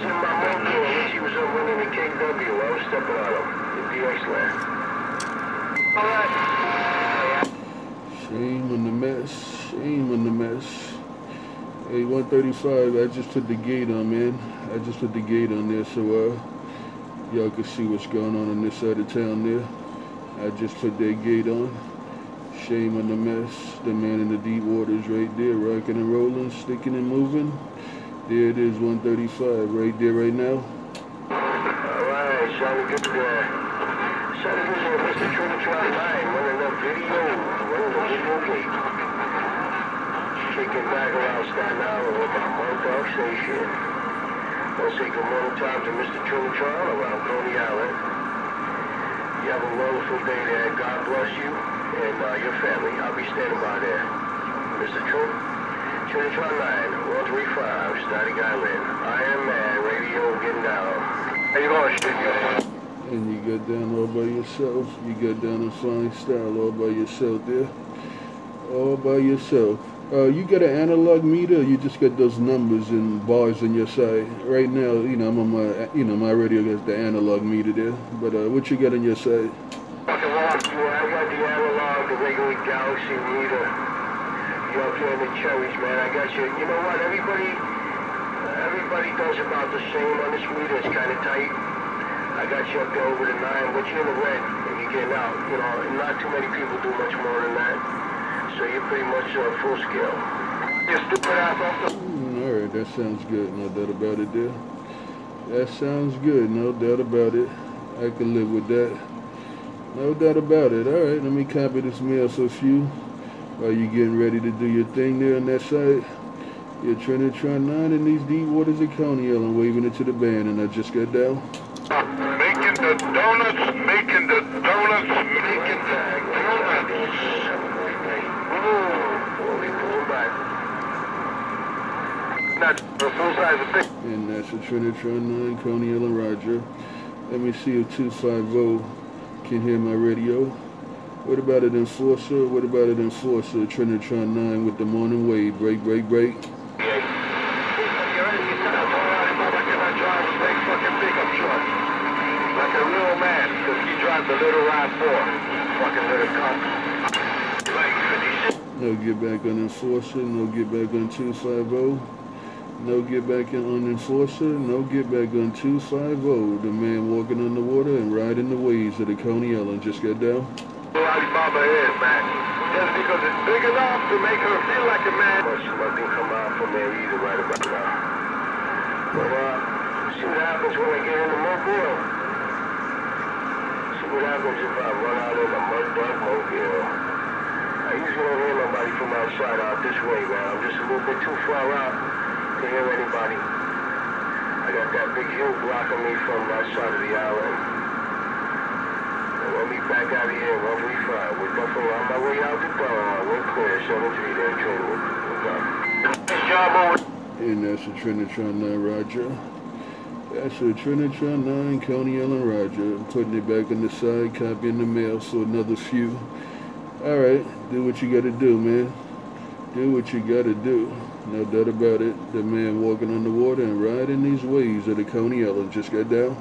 was in my motor. Richie was up running the KW. I was stepping on him. The DX land. Alright. Shame on the mess. Shame on the mess. Hey, 135, I just put the gate on, man. I just put the gate on there so uh, y'all can see what's going on on this side of town there. I just put that gate on. Shame on the mess. The man in the deep waters right there, rocking and rolling, sticking and moving. There it is, 135, right there, right now. Alright, we get there? Shall we visit Mr. Trinitron 9, running the video, running the video gate. Kicking back around Staten Island with my Montauk Station. I'll say good morning time to Mr. Trinitron around Coney Island. You have a wonderful day there. God bless you and uh, your family. I'll be standing by there. Mr. Trin, Trinitron 9, 135, Staten Island. Iron Man, radio getting down. How you going, shit? And you got down all by yourself. You got down in fine style all by yourself there. All by yourself. Uh, you got an analog meter. you just got those numbers and bars on your side. Right now, you know I'm on my, you know my radio has the analog meter there. But uh, what you got on your side? Fucking lost you. I got the analog, the regular Galaxy meter. You here in the cherries, man. I got you. You know what? Everybody, everybody does about the same on this meter. It's kind of tight. I got you up there over the nine, but you're in the red and you're getting out. You know, and not too many people do much more than that. So you're pretty much uh, full scale. You stupid ass Mm, all right, that sounds good. No doubt about it there. That sounds good. No doubt about it. I can live with that. No doubt about it. All right, let me copy this mail so few. While you getting ready to do your thing there on that side, you're trying to try nine in these deep waters of Coney Island, waving it to the band, and I just got down. Making the donuts, making the donuts, making the donuts. We'll be pulling back. Not the full size of. And that's a Trinitron 9, Coney Island Roger. Let me see if 250 can hear my radio. What about it Enforcer? What about it Enforcer? Trinitron 9 with the morning wave. Break, break, break. Like a real man, because he drives little RAV4. Fucking little cunt. Like 50 No get back on Enforcer. No get back on 250. No get back on Enforcer. No get back on 250. The man walking on the water and riding the waves of the Coney Island just got down. Alibaba is, man. Just because it's big enough to make her feel like a man. But nothing come out from there either right about now. But, uh, see what happens when I get in the mobile. See what happens if I run out in the mud bug mobile. I usually don't hear nobody from outside out this way, man. I'm just a little bit too far out to hear anybody. I got that big hill blocking me from that side of the island. Be back out here at 135. We're definitely on my way out the door. We're clear. 7-3 there, train. We're And that's a Trinitron 9 Roger. That's a Trinitron 9 Coney Island Roger. I'm putting it back on the side, copying the mail, so another few. Alright, do what you gotta do, man. Do what you gotta do. No doubt about it. The man walking on the water and riding these waves of the Coney Island just got down.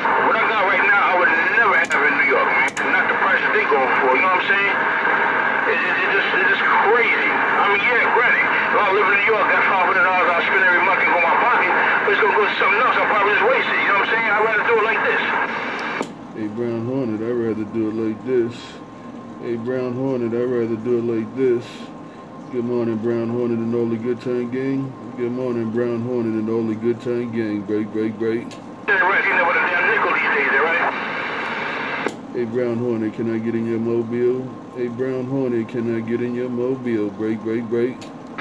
What I got right now, I would never have in New York, man. Not the price they going for, you know what I'm saying? It, it, it just, it's just crazy. I mean, yeah, granted, if I live in New York, that $500 I spend every month can go in my pocket, but it's going to go to something else, I'll probably just waste it, you know what I'm saying? I'd rather do it like this. Hey, Brown Hornet, I'd rather do it like this. Hey, Brown Hornet, I'd rather do it like this. Good morning, Brown Hornet and all the good time gang. Good morning, Brown Hornet and all the good time gang. Break, break, break. They're wrecking it with a damn nickel these days, right? Hey, Brown Hornet, can I get in your mobile? Hey, Brown Hornet, can I get in your mobile? Break, break, break. It's rough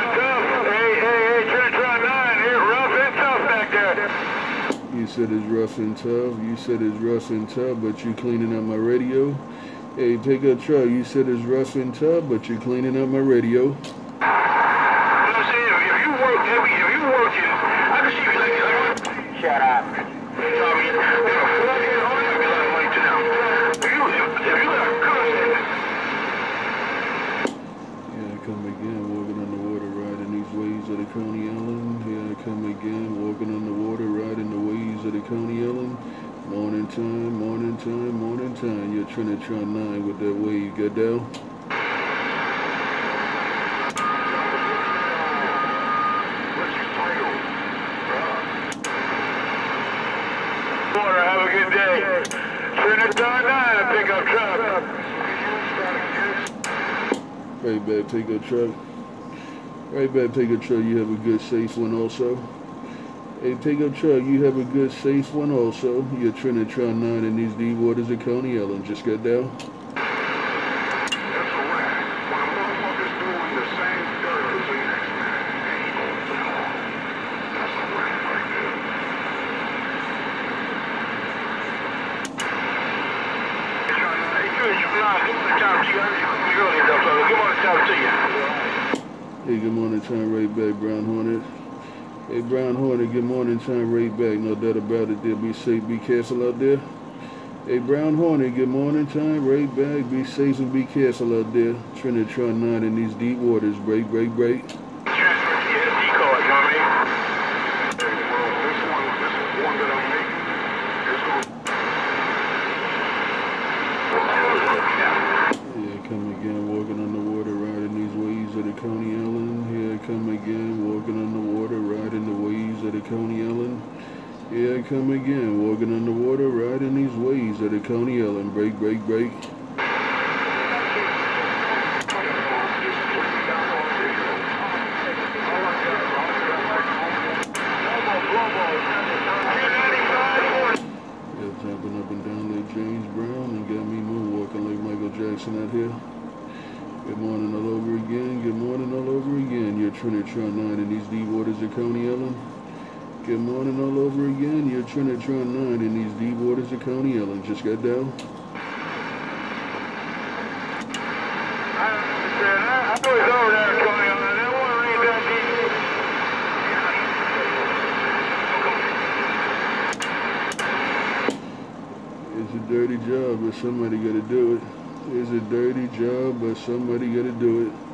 and tough. Hey, hey, hey, Trinitron 9, it's rough and tough back there. You said it's rough and tough. You said it's rough and tough, but you cleaning up my radio. Hey, take a try. You said it's rough and tough, but you're cleaning up my radio. Coney Here I come again, walking on the water, riding the waves of the Coney Island. Morning time, morning time, morning time. You're Trinitron 9 with that wave, Goodell. Water, have a good day. 9, truck. Right take pickup truck. Right back, take a truck. You have a good, safe one also. Hey, take a truck. You have a good, safe one also. You're Trinitron 9 in these D waters of Coney Island. Just got down. That's a wrap. When a motherfucker's doing the same dirt as the next man, and he goes down. That's a wrap right there. Hey, Trish, nah, give me the time to you. I just called you earlier, though, fella. Give me the time to you. Hey, good morning, time right back, Brown Hornet. Hey, Brown Hornet, good morning, time right back. No doubt about it. There, be safe, be careful out there. Hey, Brown Hornet, good morning, time right back. Be safe and be careful out there. Trinitron 9 in these deep waters. Break, break, break. Good morning all over again. You're Trinitron 9 in these deep waters of Coney Island. Just got down. I. I, over there, want to read that deep. It's a dirty job, but somebody got to do it. It's a dirty job, but somebody got to do it.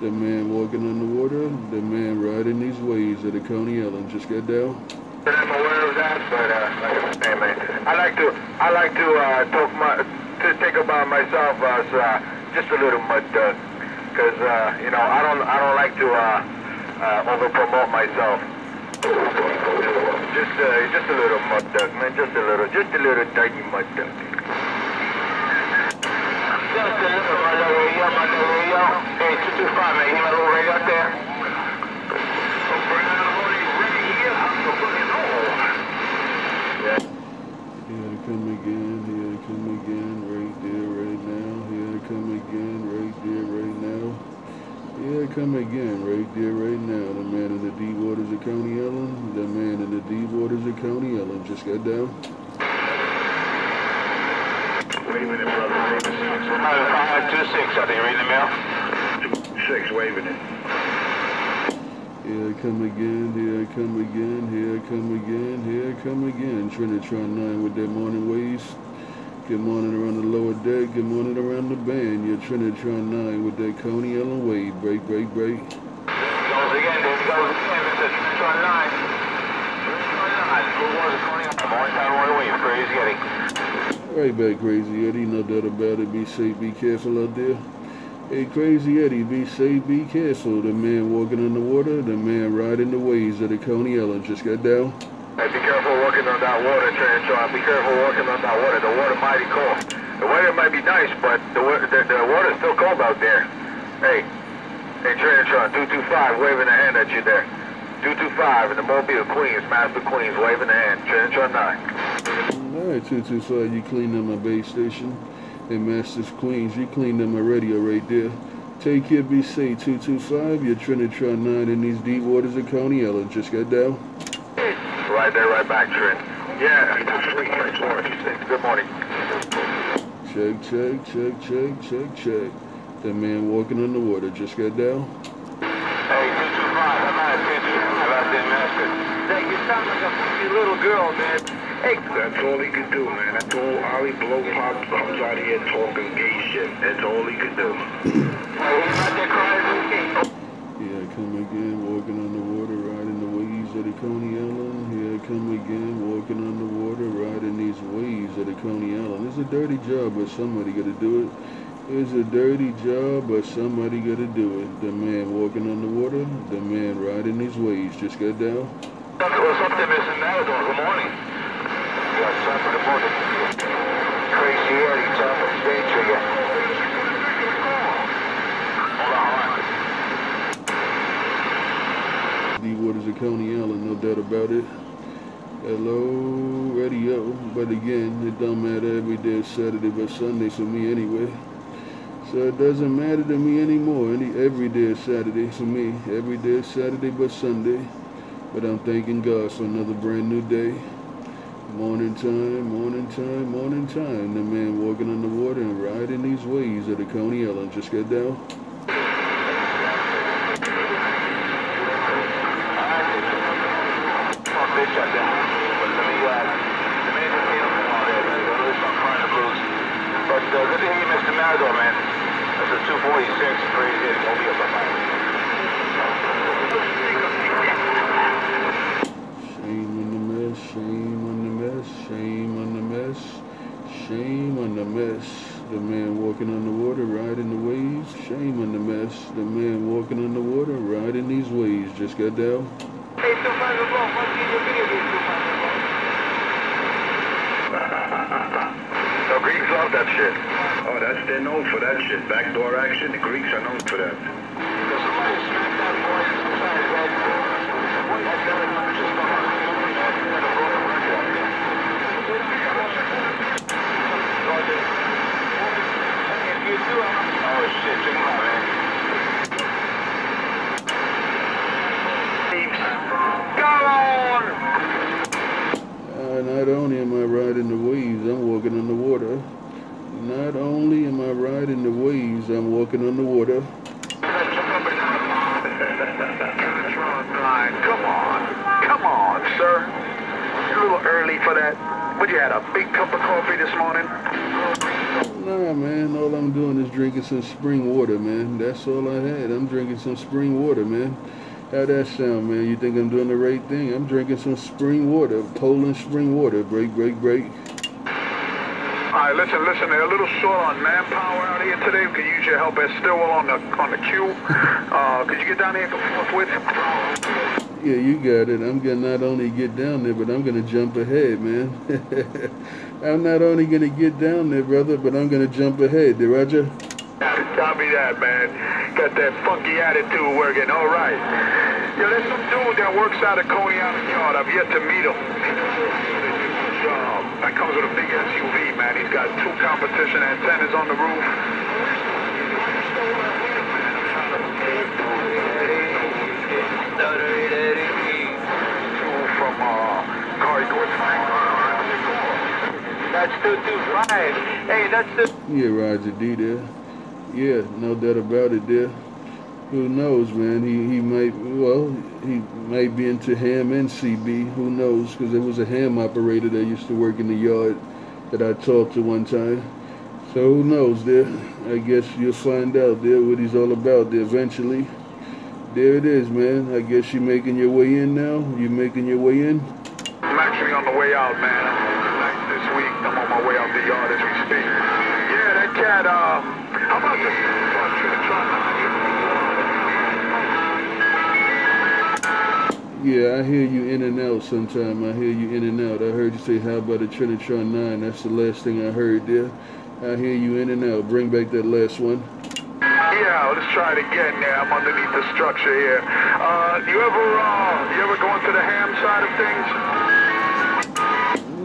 The man walking on the water, the man riding these waves at the Coney Island. Just got down. I'm aware of that, but uh, saying, man, I like to, I like to uh, talk my, to think about myself as uh, just a little mud duck, because uh, you know I don't, I don't like to uh, uh, over promote myself. Just, uh, just a little mud duck, man, just a little, just a little tiny mud duck. You got to come again, here to come again, right there, right now. Here to come again, right there, right now. Here to come again, right there, right now. The man in the deep waters of County Ellen. The man in the deep waters of County Ellen just got down. Wait a minute, brother. 526 Are they reading the mail. Six waving it. Here I come again, here I come again, here I come again, here I come again. Trinitron 9 with that morning waves. Good morning around the lower deck, good morning around the band. Your Trinitron 9 with that Coney Island wave. Break, break, break. Goes again. There goes again. Mr. Tron nine. Tron nine. Who was going on? Time, one away. Crazy Eddie. Right back, Crazy Eddie. No doubt about it. Be safe, be careful out there. Hey, Crazy Eddie, be safe, be careful. The man walking in the water, the man riding the waves of the Coney Island just got down. Hey, be careful walking on that water, Tron. Be careful walking on that water. The water mighty cold. The weather might be nice, but the the, the water's still cold out there. Hey, hey, two five, waving a hand at you there. Two two five in the Mobile Queens, Master Queens, waving a hand. Tron nine. All right, 225, you cleaned up my base station. And Masters Queens, you cleaned up my radio right there. Take care, be safe, 225. You're Trinitron 9 in these deep waters of Coney Island. Just got down. Right there, right back, Trent. Yeah, Good morning. Check, check, check, check, check, check. The man walking on the water just got down. Hey, 225, I'm out of attention. How about that, Master? Hey, you sound like a little girl, man. Hey, That's all he could do, man. That's all Ollie Blow Pop comes out here talking gay shit. That's all he could do. he's out there crying, okay. Here I come again, walking on the water, riding the waves of the Coney Island. Here I come again, walking on the water, riding these waves of the Coney Island. It's a dirty job, but somebody got to do it. It's a dirty job, but somebody got to do it. The man walking on the water, the man riding these waves. Just got down. What's up there, Mr. Matador? Good morning. The waters of Coney Island, no doubt about it. Hello, radio. But again, it don't matter every day Saturday but Sunday for me anyway. So it doesn't matter to me anymore. Any every day is Saturday for me. Every day is Saturday but Sunday. But I'm thanking God for another brand new day. Morning time, morning time, morning time. The man walking on the water and riding these waves of the Coney Island. Just got down. Fuck this shut down. But let me, uh, let me entertain them all there, man. Go listen on Crying the Blues. But, uh, good to hear you, Mr. Matador, man. That's a 246. Crazy Eddie. Hold me up, my man. Shame on the mess, shame on the mess, shame on the mess, shame on the mess. The man walking on the water, riding the waves. Shame on the mess. The man walking on the water, riding these waves. Just got down. Hey, 254, what's in your video, 254? The Greeks love that shit. Oh, that's they're known for that shit. Backdoor action. The Greeks are known for that. Oh, shit, check him out, man. Come on! Uh, not only am I riding the waves, I'm walking on the water. Not only am I riding the waves, I'm walking on the water. Come on. Come on, sir. You're a little early for that. What, you had a big cup of coffee this morning? Nah, man, all I'm doing is drinking some spring water, man. That's all I had. I'm drinking some spring water, man. How that sound, man? You think I'm doing the right thing? I'm drinking some spring water, Poland spring water. Break, break, break. All right, listen, listen. They're a little short on manpower out here today. We could use your help at Stillwell on the on the queue. Uh, could you get down here and come forth with? Yeah, you got it. I'm gonna not only get down there, but I'm gonna jump ahead, man. I'm not only gonna get down there, brother, but I'm gonna jump ahead. Did Roger? Copy that, man. Got that funky attitude working. All right. Yeah, there's some dude that works out of Coney Island Yard. I've yet to meet him. Um, that comes with a big SUV, man. He's got two competition antennas on the roof. Two from uh, Cargo That's 225. Hey, that's the... Yeah, Roger D there. Yeah, no doubt about it there. Who knows, man? He he might well he might be into ham and CB. Who knows? Because there was a ham operator that used to work in the yard that I talked to one time. So who knows there? I guess you'll find out there what he's all about there eventually. There it is, man. I guess you're making your way in now. You making your way in? I'm actually on the way out, man. Night this week. I'm on my way out the yard as we speak. Yeah, that uh, how about? Yeah, I hear you in and out sometime. I hear you in and out. I heard you say, how about a Trinitron 9? That's the last thing I heard there. I hear you in and out. Bring back that last one. Yeah, let's try it again. Yeah, I'm underneath the structure here. Uh, you ever, uh, you ever go into the ham side of things?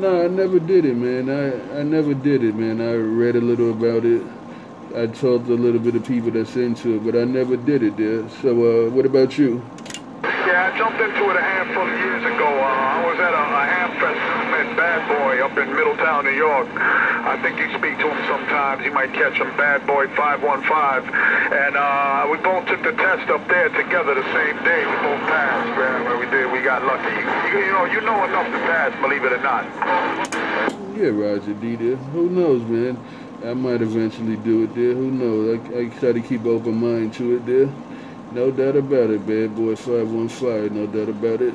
No, I never did it, man. I, I never did it, man. I read a little about it. I talked to a little bit of people that's into it, but I never did it there. So, uh, what about you? Yeah, I jumped into it a handful of years ago. Uh, I was at a, a ham met Bad Boy up in Middletown, New York. I think you speak to him sometimes. You might catch him, Bad Boy 515. And uh, we both took the test up there together the same day. We both passed, man. Where we did, we got lucky. You, you know, you know enough to pass, believe it or not. Yeah, Roger D there. Who knows, man? I might eventually do it there. Who knows? I, I try to keep open mind to it there. No doubt about it, bad boy 515. No doubt about it.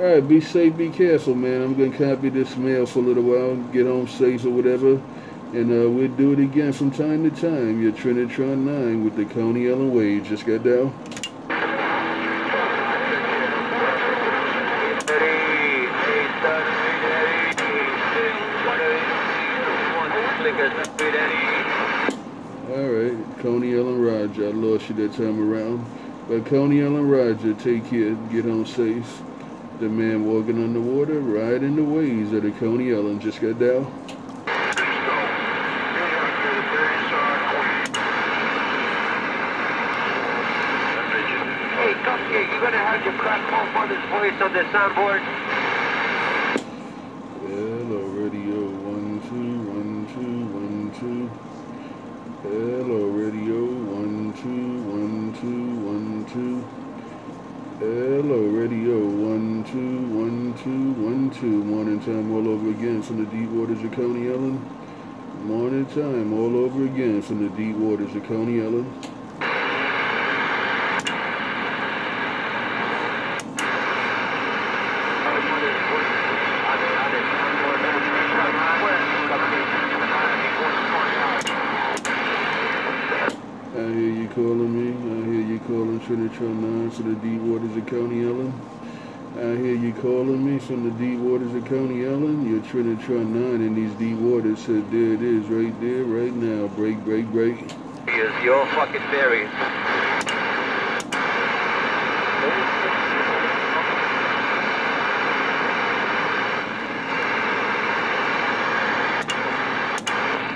All right, be safe, be careful, man. I'm gonna copy this mail for a little while, get home safe or whatever, and uh, we'll do it again from time to time. Your Trinitron 9 with the Coney Ellen Wave. Just got down. Alright, Coney Ellen Roger. I lost you that time around. But Coney Ellen Roger, take care, get home safe. The man walking on the water, riding the waves of the Coney Island just got down. You gonna have your crack pump on this voice on the soundboard? Hello, radio, one, two, one, two, one, two. Hello, radio, one, two, one, two, one, two. Hello, radio, one, two, one, two, one, two. Morning time all over again from the deep waters of Coney Ellen. Morning time all over again from the deep waters of Coney Ellen. I hear you calling me. Calling Trinitron 9 to the deep waters of Coney Ellen. I hear you calling me from the deep waters of Coney Ellen. You're Trinitron 9 in these deep waters said, there it is, right there, right now. Break, break, break. Is your fucking buried.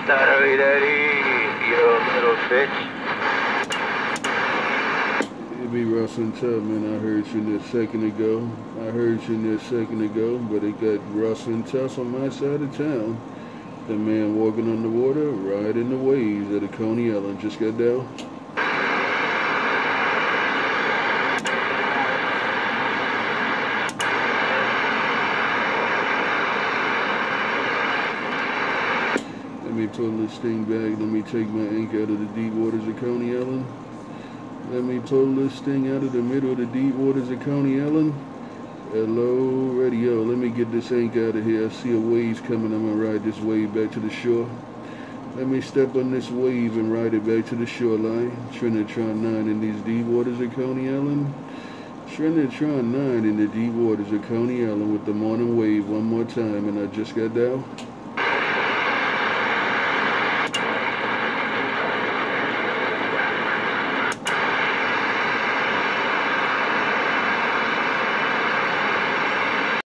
Sorry, Daddy, you little bitch. Be and tough. I heard you a second ago. I heard you a second ago, but it got Russell tough on my side of town. The man walking on the water, riding the waves of a Coney Island. just got down. Let me pull this thing back. Let me take my ink out of the deep waters of Coney Ellen. Let me pull this thing out of the middle of the deep waters of Coney Ellen. Hello, radio. Let me get this ink out of here. I see a wave coming. I'm going to ride this wave back to the shore. Let me step on this wave and ride it back to the shoreline. Trinitron 9 in these deep waters of Coney Ellen. Trinitron 9 in the deep waters of Coney Ellen with the morning wave one more time. And I just got down.